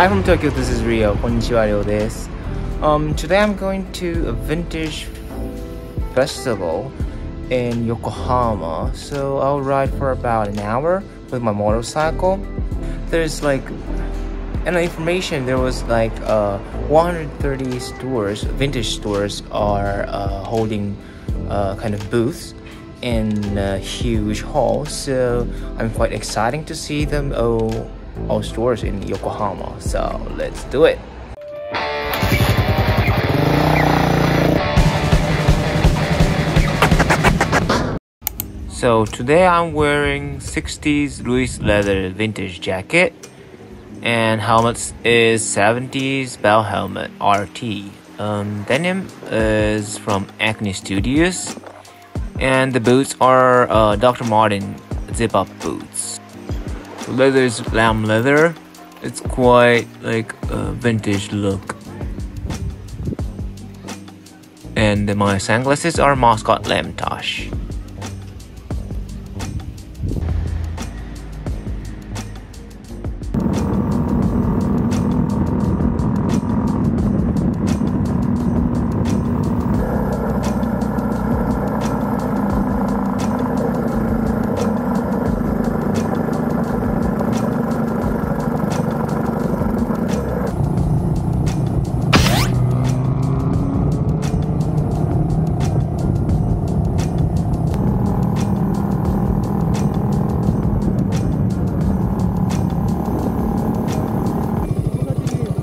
Hi from Tokyo, this is Ryo. Konnichiwa, Ryo desu. Um, today I'm going to a vintage festival in Yokohama. So I'll ride for about an hour with my motorcycle. There's like and the information there was like uh, 130 stores vintage stores are uh, holding uh, kind of booths in a huge hall so i'm quite exciting to see them all, all stores in yokohama so let's do it so today i'm wearing 60s Lewis leather vintage jacket and helmet is 70s bell helmet RT. Um, denim is from Acne Studios, and the boots are uh, Dr. Martin zip up boots. The leather is lamb leather. It's quite like a vintage look. And my sunglasses are Moscot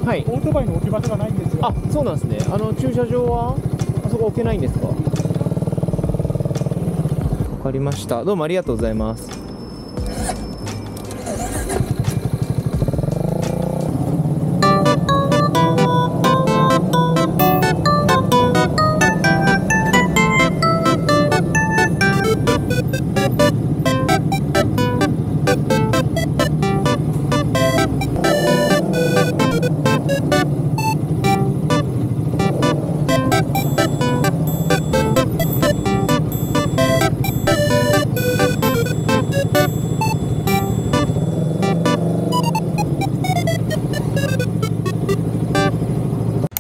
Lambtosh. otobai オートバイの置き場所がないんですよ。あそうなんですね。あの駐車場はあそこ置けないんですか？わかりました。どうもありがとうございます「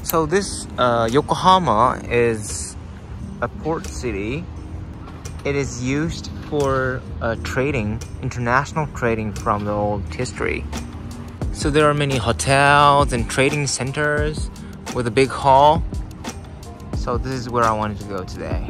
So this uh, Yokohama is a port city. It is used for uh, trading, international trading from the old history. So there are many hotels and trading centers with a big hall. So this is where I wanted to go today.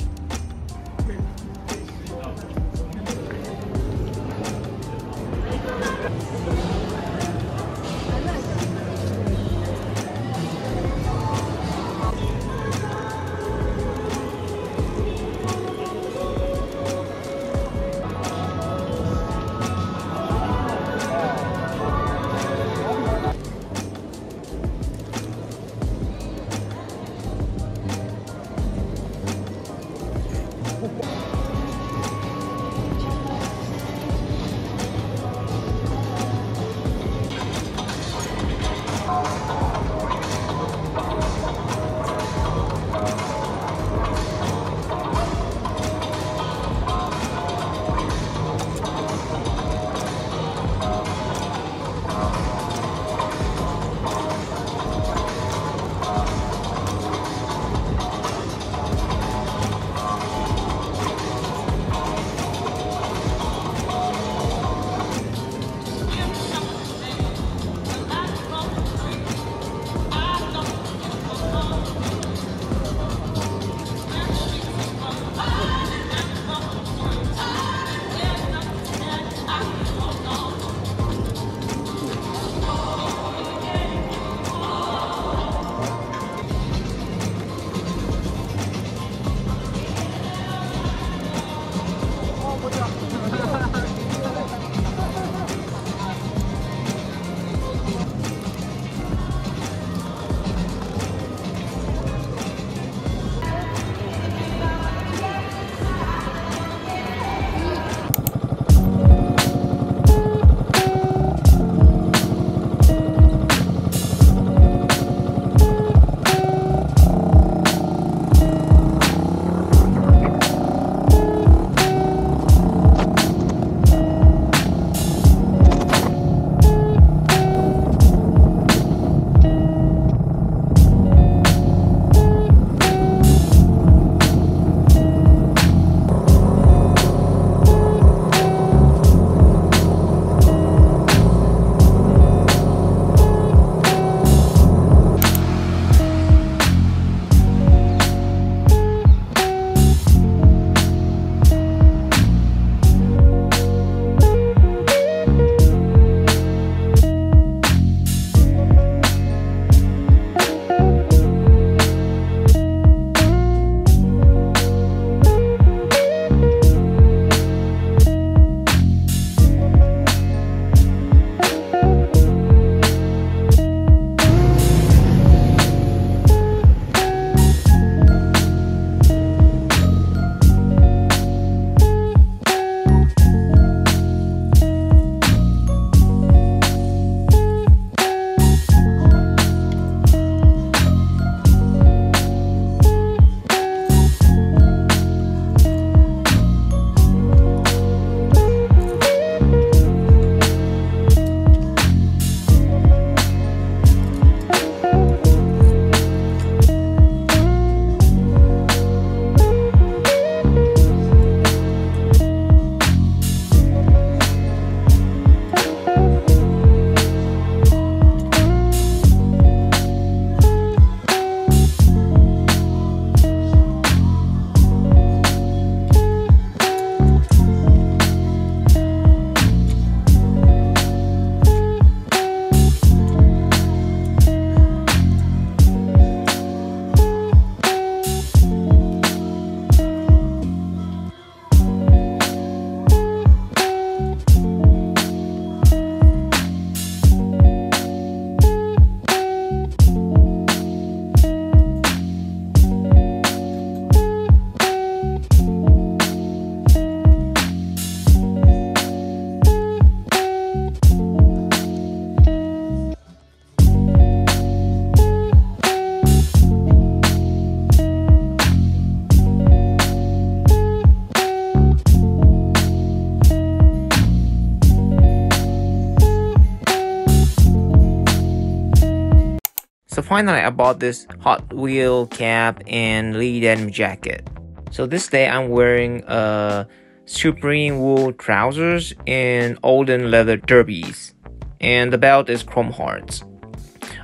Finally I bought this Hot Wheel cap and Lee denim jacket. So this day I'm wearing a Supreme wool trousers and Alden leather derbies. And the belt is chrome hearts.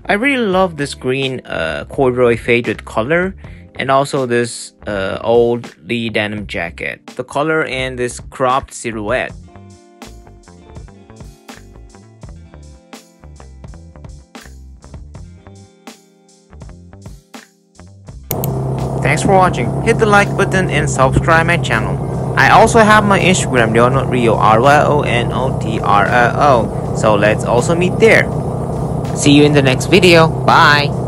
I really love this green uh, corduroy faded color and also this uh, old Lee denim jacket. The color and this cropped silhouette. Thanks for watching. Hit the like button and subscribe my channel. I also have my Instagram, ryonotrio, R-Y-O-N-O-T-R-O. So let's also meet there. See you in the next video. Bye.